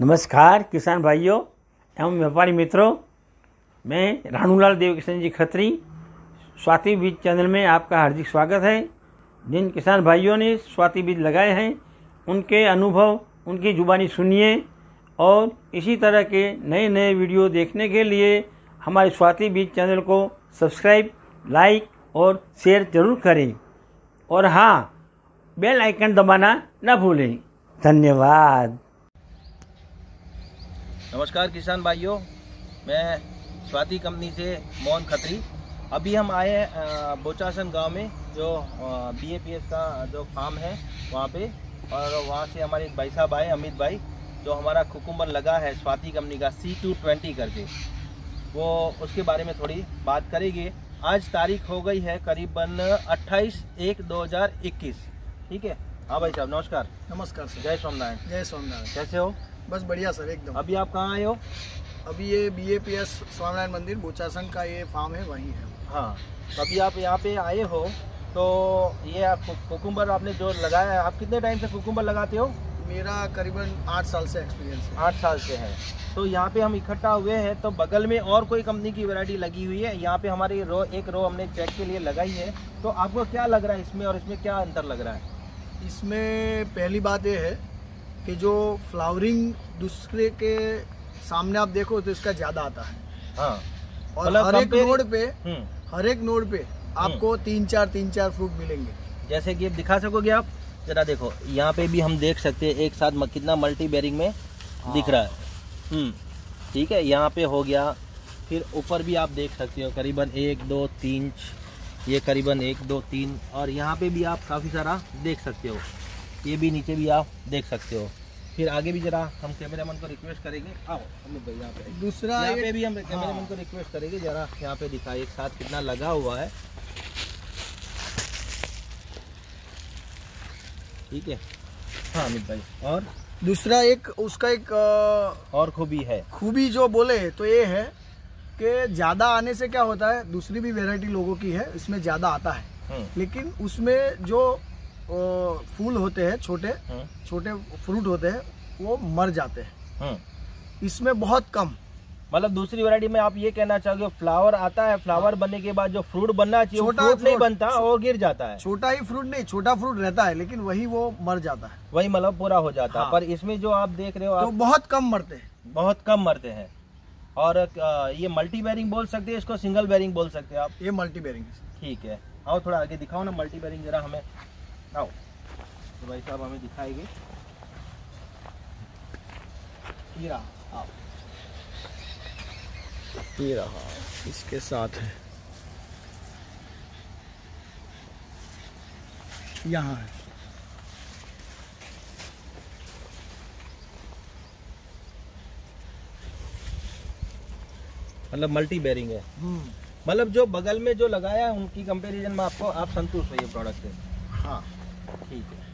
नमस्कार, किसान भाइयों, एवं व्यापारी मित्रों। मैं रानूलाल देवकिशन जी खत्री, स्वाति बीज चैनल में आपका हार्दिक स्वागत है। जिन किसान भाइयों ने स्वाति बीज लगाए हैं, उनके अनुभव, उनकी जुबानी सुनिए और इसी तरह के नए नए वीडियो देखने के लिए हमारे स्वाति बीज चैनल को सब्सक्राइब, लाइक और शेयर ज़रूर करें। और हाँ बेल आइकन दबाना न भूलें। धन्यवाद। नमस्कार किसान भाइयों मैं स्वाति कंपनी से मोहन खत्री। अभी हम आए हैं बोचासन गाँव में जो बी ए पी एस का जो फार्म है वहाँ पे। और वहाँ से हमारे एक भाई साहब आए अमित भाई जो हमारा कुकुम्बर लगा है स्वाति कंपनी का सी टू ट्वेंटी करके। वो उसके बारे में थोड़ी बात करेंगे। आज तारीख हो गई है करीबन 28 एक 2021 ठीक है? हाँ भाई साहब नमस्कार। नमस्कार जय सोमनारायण जय स्वामीनारायण। कैसे हो? बस बढ़िया सर एकदम। अभी आप कहाँ आए हो? अभी ये B A P S Swaminarayan Mandir Bochasan का ये फार्म है वहीं है। हाँ तो अभी आप यहाँ पे आए हो तो ये आप कुकुम्बर आपने जो लगाया है आप कितने टाइम से कुकुम्बर लगाते हो? मेरा करीबन आठ साल से एक्सपीरियंस है। आठ साल से है। तो यहाँ पे हम इकट्ठा हुए हैं तो बगल में और कोई कंपनी की वैरायटी लगी हुई है? यहाँ पे हमारी रो एक रो हमने चेक के लिए लगाई है। तो आपको क्या लग रहा है इसमें और इसमें क्या अंतर लग रहा है? इसमें पहली बात ये है कि जो फ्लावरिंग दूसरे के सामने आप देखो तो इसका ज़्यादा आता है। हाँ। और मतलब हर एक नोड पे हम्म। हर एक नोड पे आपको तीन चार तीन चार फ्रूट मिलेंगे। जैसे कि आप दिखा सकोगे आप जरा देखो यहाँ पे भी हम देख सकते हैं एक साथ कितना मल्टी बेरिंग में हाँ। दिख रहा है। हम्म। ठीक है यहाँ पे हो गया। फिर ऊपर भी आप देख सकते हो करीबन एक दो तीन ये करीबन एक दो तीन और यहाँ पे भी आप काफ़ी सारा देख सकते हो। ये भी नीचे भी आप देख सकते हो। फिर आगे भी जरा हम कैमरामैन को रिक्वेस्ट करेंगे। आओ अमित भाई यहाँ पे दूसरा यहाँ पे भी हम कैमरामैन हाँ। को रिक्वेस्ट करेंगे। जरा यहाँ पे दिखाइए एक साथ कितना लगा हुआ है। ठीक है? हाँ अमित भाई। और? दूसरा एक उसका एक अ, और खूबी है। खूबी जो बोले तो ये है कि ज़्यादा आने से क्या होता है दूसरी भी वेराइटी लोगों की है इसमें ज़्यादा आता है। हम्म, लेकिन उसमें जो फूल होते हैं छोटे हम्म, छोटे फ्रूट होते हैं वो मर जाते हैं। हम्म। इसमें बहुत कम। मतलब दूसरी वैरायटी में आप ये कहना चाहोगे फ्लावर आता है फ्लावर बनने के बाद जो फ्रूट बनना चाहिए छोटा फ्रूट नहीं बनता और गिर जाता है। छोटा ही फ्रूट नहीं छोटा फ्रूट रहता है लेकिन वही वो मर जाता है। वही मतलब पूरा हो जाता है। हाँ। पर इसमें जो आप देख रहे हो तो आप बहुत कम मरते हैं। बहुत कम मरते हैं। और ये मल्टी बेरिंग बोल सकते हैं इसको सिंगल बेरिंग बोल सकते हैं आप। ये मल्टी बेरिंग ठीक है। आओ थोड़ा आगे दिखाओ ना मल्टी बेरिंग जरा हमें। आओ तो भाई साहब हमें दिखाएँगे। ये आओ। ये रहा इसके साथ है। यहाँ है। मतलब मल्टी बेरिंग है। हम्म, मतलब जो बगल में जो लगाया है उनकी कंपैरिजन में आपको आप संतुष्ट हो ये प्रोडक्ट से। हाँ। ठीक है